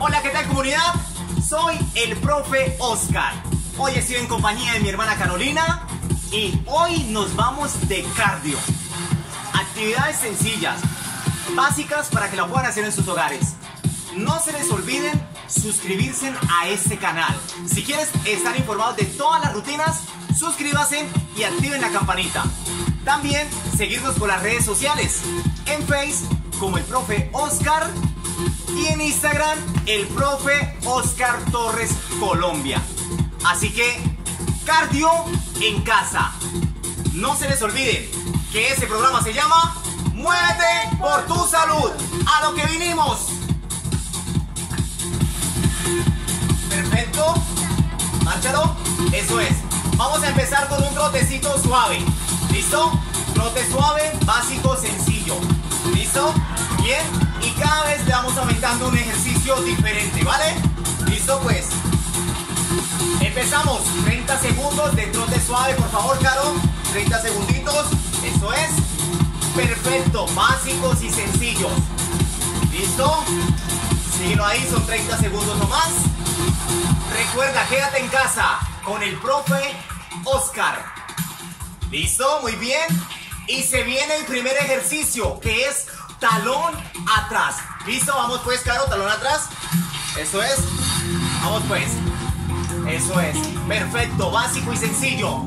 Hola, ¿qué tal comunidad? Soy el profe Oscar. Hoy estoy en compañía de mi hermana Carolina y hoy nos vamos de cardio. Actividades sencillas, básicas para que la puedan hacer en sus hogares. No se les olviden suscribirse a este canal. Si quieres estar informado de todas las rutinas, suscríbase y activen la campanita. También seguirnos por las redes sociales. En Facebook como el profe Oscar y en Instagram el profe Oscar Torres Colombia. Así que cardio en casa. No se les olvide que ese programa se llama Muévete por tu salud. A lo que vinimos. Perfecto. Márchalo. Eso es. Vamos a empezar con un trotecito suave. ¿Listo? Trote suave, básico, sencillo. ¿Listo? Bien. Y cada vez le vamos aumentando un ejercicio diferente, ¿vale? ¿Listo? Pues. Empezamos. 30 segundos de trote suave, por favor, Caro. 30 segunditos. Eso es. Perfecto. Básicos y sencillos. ¿Listo? Síguelo ahí, son 30 segundos nomás. Recuerda, quédate en casa con el profe Oscar. ¿Listo? Muy bien. Y se viene el primer ejercicio, que es talón atrás. ¿Listo? Vamos pues, Caro, talón atrás. Eso es. Vamos pues. Eso es. Perfecto, básico y sencillo.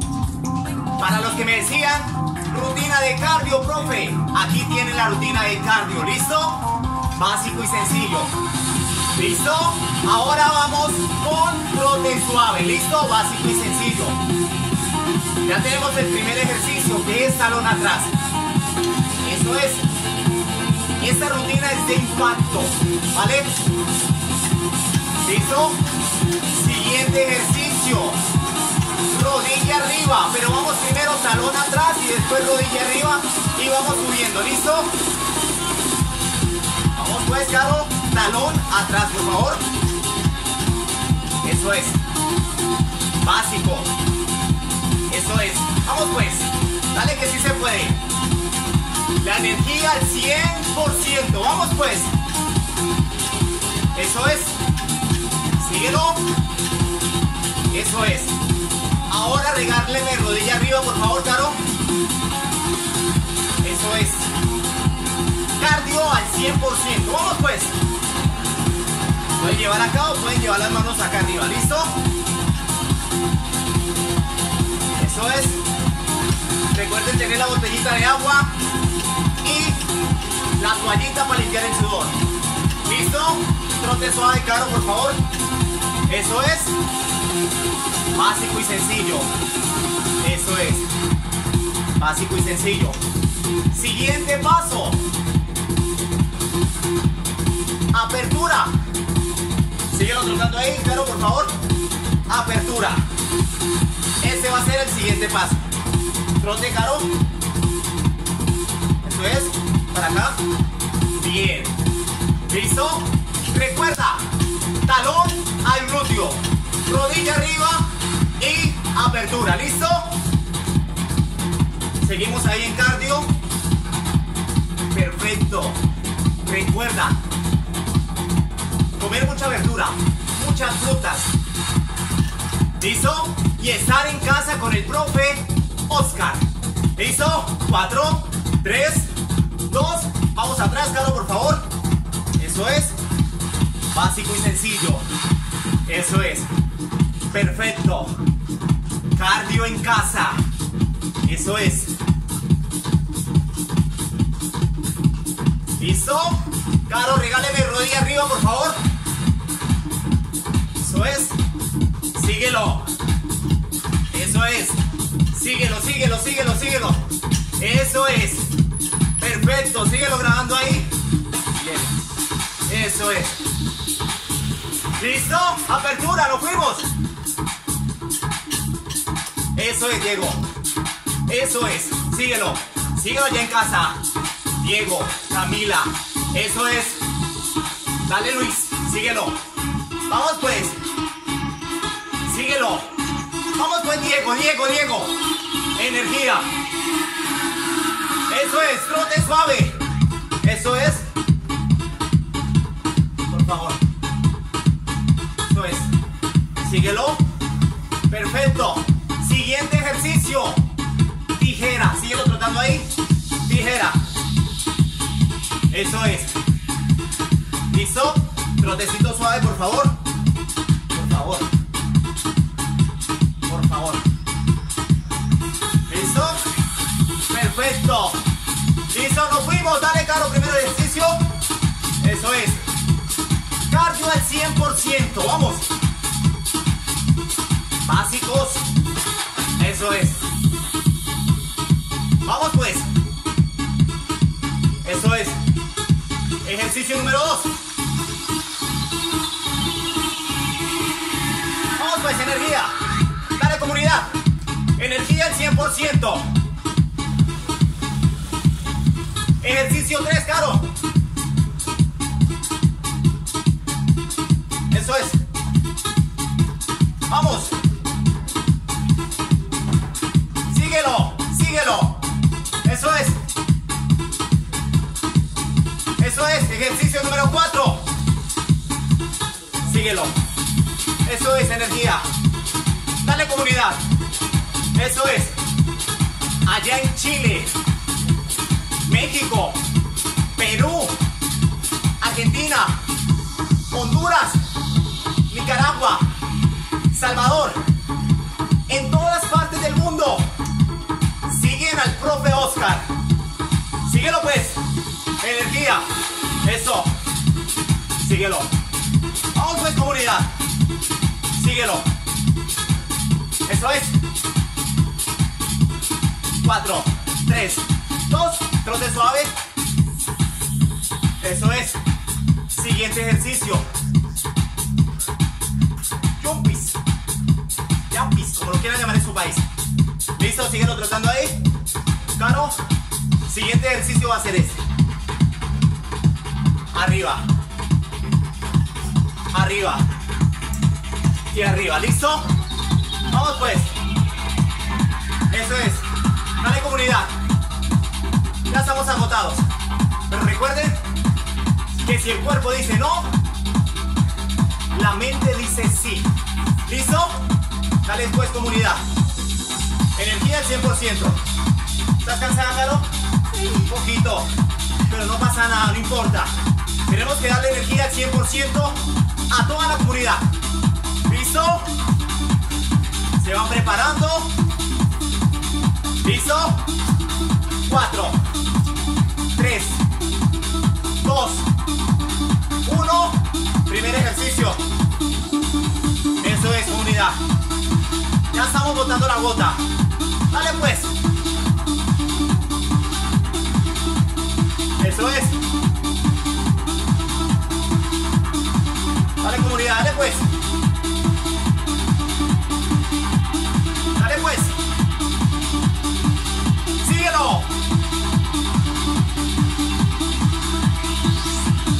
Para los que me decían, rutina de cardio, profe. Aquí tienen la rutina de cardio, ¿listo? Básico y sencillo. ¿Listo? Ahora vamos con trote suave. ¿Listo? Básico y sencillo. Ya tenemos el primer ejercicio que es talón atrás. Eso es. Esta rutina es de impacto. ¿Vale? ¿Listo? Siguiente ejercicio. Rodilla arriba. Pero vamos primero talón atrás y después rodilla arriba. Y vamos subiendo. ¿Listo? Vamos pues, Caro. Talón atrás, por favor. Eso es. Básico. Eso es. Vamos pues. Dale que sí se puede. La energía al 100%. Vamos pues. Eso es. Síguelo. Eso es. Ahora regarle de rodilla arriba, por favor, Caro. Eso es. Cardio al 100%. Vamos pues. Pueden llevar acá o pueden llevar las manos acá arriba. ¿Listo? Eso es. Recuerden tener la botellita de agua la toallita para limpiar el sudor. ¿Listo? Trote suave, caro, por favor. Eso es. Básico y sencillo. Eso es. Básico y sencillo. Siguiente paso. Apertura. Síguelo trotando ahí, caro, por favor. Apertura. Ese va a ser el siguiente paso. Trote, caro. Eso es. Para acá. Bien. ¿Listo? Recuerda. Talón al glúteo. Rodilla arriba y apertura. ¿Listo? Seguimos ahí en cardio. Perfecto. Recuerda. Comer mucha verdura. Muchas frutas. ¿Listo? Y estar en casa con el profe Oscar. ¿Listo? 4, 3, Básico y sencillo. Eso es. Perfecto. Cardio en casa. Eso es. ¿Listo? Caro, regáleme rodilla arriba, por favor. Eso es. Síguelo. Eso es. Síguelo, síguelo, síguelo, síguelo. Eso es. Perfecto. Síguelo grabando ahí. Bien. Eso es. ¿Listo? Apertura, nos fuimos. Eso es, Diego. Eso es. Síguelo. Síguelo ya en casa. Diego, Camila. Eso es. Dale, Luis. Síguelo. Vamos pues. Síguelo. Vamos pues, Diego, Diego, Diego. Energía. Eso es, trote suave. Eso es. Por favor. Síguelo. Perfecto. Siguiente ejercicio. Tijera. Síguelo trotando ahí. Tijera. Eso es. ¿Listo? Trotecito suave, por favor. Por favor. Por favor. ¿Listo? Perfecto. Listo, nos fuimos. Dale, Caro, primero ejercicio. Eso es. Cardio al 100%. Vamos. Básicos. Eso es. Vamos pues. Eso es. Ejercicio número 2. Vamos pues, energía. Dale comunidad. Energía al 100%. Ejercicio 3, Caro. Eso es. Vamos. Síguelo, síguelo. Eso es. Eso es. Ejercicio número 4. Síguelo. Eso es energía. Dale comunidad. Eso es. Allá en Chile, México, Perú, Argentina, Honduras, Nicaragua, Salvador, eso, síguelo. Vamos pues comunidad, síguelo. Eso es. 4, 3, 2, trote suave. Eso es. Siguiente ejercicio. Jumpis. Jumpis, como lo quieran llamar en su país. ¿Listo? Síguelo trotando ahí. Caro. Siguiente ejercicio va a ser este. Arriba. Arriba. Y arriba. ¿Listo? Vamos pues. Eso es. Dale comunidad. Ya estamos agotados. Pero recuerden que si el cuerpo dice no, la mente dice sí. ¿Listo? Dale después comunidad. Energía al 100%. ¿Estás cansada, Caro? Un poquito. Pero no pasa nada, no importa. Tenemos que darle energía al 100% a toda la comunidad. ¿Listo? Se van preparando. ¿Listo? 4, 3, 2, 1. Primer ejercicio. Eso es, comunidad. Ya estamos botando la gota. Dale pues. Pues. Dale pues. Síguelo.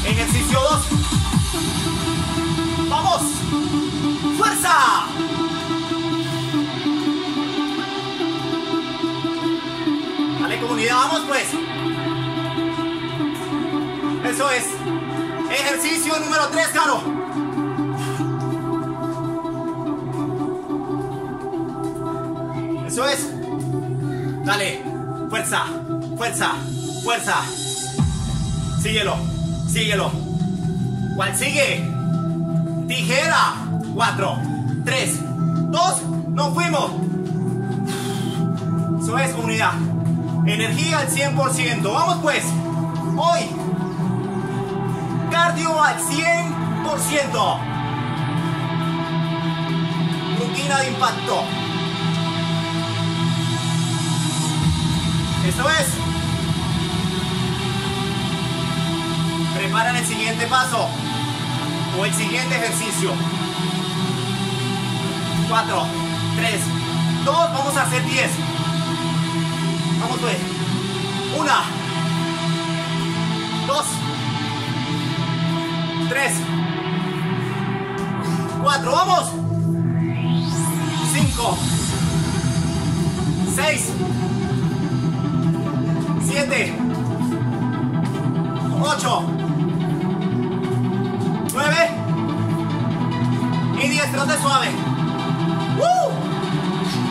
Ejercicio 2. Vamos. Fuerza. Dale comunidad, vamos pues. Eso es. Ejercicio número 3, Caro. Eso es. Dale. Fuerza. Fuerza. Fuerza. Síguelo. Síguelo. ¿Cuál sigue? Tijera. 4, 3, 2. Nos fuimos. Eso es comunidad. Energía al 100%. Vamos pues. Hoy. Cardio al 100%. Rutina de impacto. Eso es. Preparan el siguiente paso o el siguiente ejercicio. 4, 3, 2, vamos a hacer 10. Vamos pues. 1, 2, 3, 4, vamos. 5, 6, 8, 9 y 10 trote suave. ¡Uh!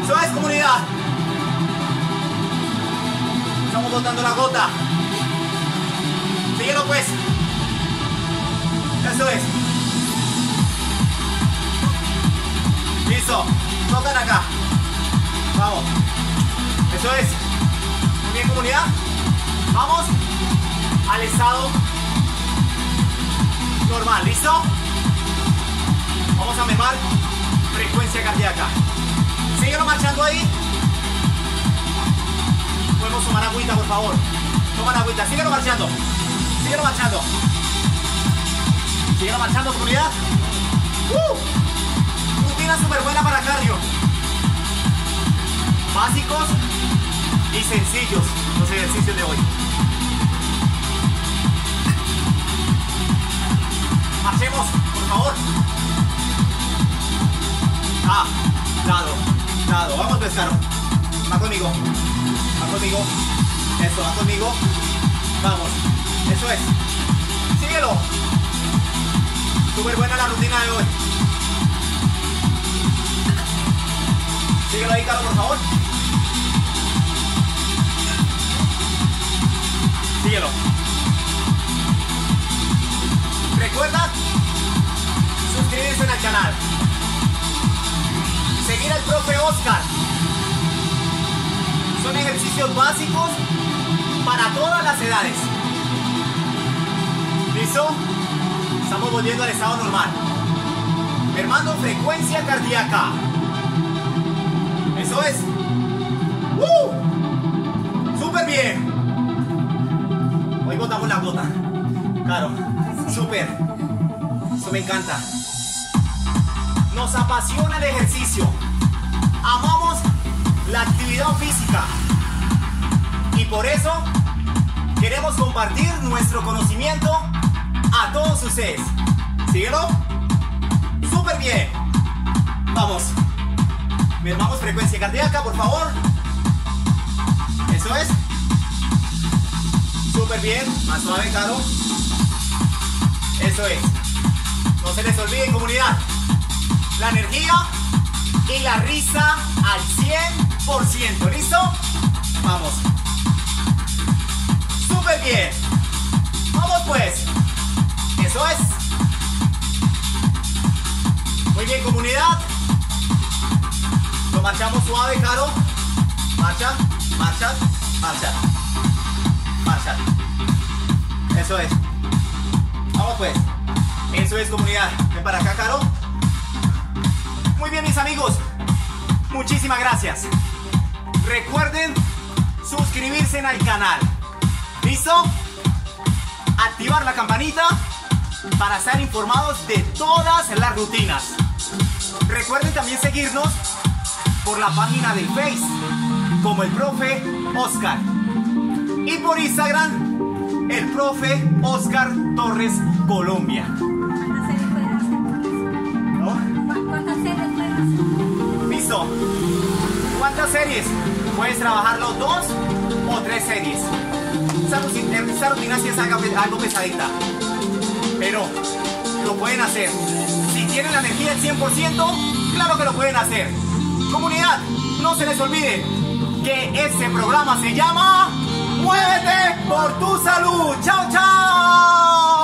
Eso es comunidad. Estamos botando la gota. Síguelo pues. Eso es. Listo. Tocan acá. Vamos. Eso es. Muy bien comunidad. Vamos al estado normal. ¿Listo? Vamos a memar frecuencia cardíaca. Síguelo marchando ahí. Podemos tomar agüita, por favor. Toma agüita. Síguelo marchando. Síguelo marchando. Síguelo marchando, comunidad. ¡Uh! Rutina súper buena para cardio. Básicos y sencillos los ejercicios de hoy. Favor. Ah, lado, lado. Vamos, pescaro. Va conmigo. Va conmigo. Eso, va conmigo. Vamos. Eso es. Síguelo. Súper buena la rutina de hoy. Síguelo ahí, Carlos, por favor. Síguelo. Oscar. Son ejercicios básicos para todas las edades. ¿Listo? Estamos volviendo al estado normal. Hermano, frecuencia cardíaca. Eso es. ¡Uh! ¡Súper bien! Hoy botamos la gota. Claro, súper. Eso me encanta. Nos apasiona el ejercicio. Amamos la actividad física. Y por eso queremos compartir nuestro conocimiento a todos ustedes. ¿Síguelo? Súper bien. Vamos. Mermamos frecuencia cardíaca, por favor. Eso es. Súper bien. Más suave, Caro. Eso es. No se les olvide, comunidad. La energía y la risa al 100%. ¿Listo? Vamos. Súper bien. Vamos pues. Eso es. Muy bien, comunidad. Lo marchamos suave, Caro. Marcha, marcha, marcha. Marcha. Eso es. Vamos pues. Eso es comunidad. Ven para acá, Caro. Muy bien, mis amigos. Muchísimas gracias. Recuerden suscribirse al canal. ¿Listo? Activar la campanita para estar informados de todas las rutinas. Recuerden también seguirnos por la página de Face como el profe Oscar. Y por Instagram, el profe Oscar Torres Colombia. ¿Cuántas series? Puedes trabajarlo dos o tres series. Esta rutina, sí es algo, pesadita. Pero lo pueden hacer. Si tienen la energía al 100%, claro que lo pueden hacer. Comunidad, no se les olvide que este programa se llama Muévete por tu salud. ¡Chao, chao!